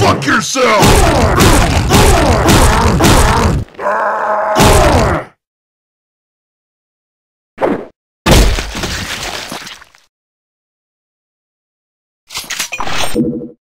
Fuck yourself! you